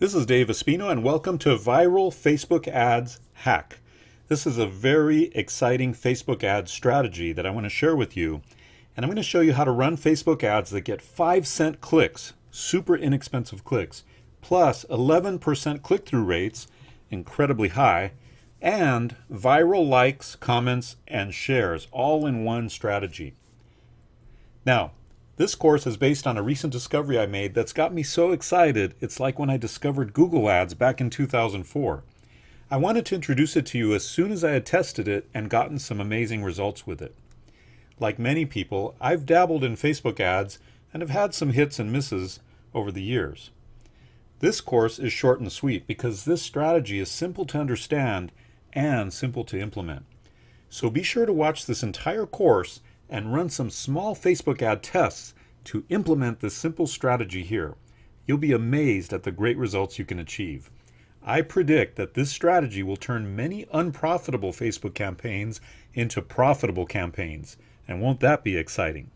This is Dave Espino, and welcome to Viral Facebook Ads Hack. This is a very exciting Facebook ad strategy that I want to share with you. And I'm going to show you how to run Facebook ads that get 5 cent clicks, super inexpensive clicks, plus 11% click through rates, incredibly high, and viral likes, comments, and shares, all in one strategy. Now, this course is based on a recent discovery I made that's got me so excited, it's like when I discovered Google Ads back in 2004. I wanted to introduce it to you as soon as I had tested it and gotten some amazing results with it. Like many people, I've dabbled in Facebook ads and have had some hits and misses over the years. This course is short and sweet because this strategy is simple to understand and simple to implement. So be sure to watch this entire course and run some small Facebook ad tests to implement this simple strategy here. You'll be amazed at the great results you can achieve. I predict that this strategy will turn many unprofitable Facebook campaigns into profitable campaigns. And won't that be exciting?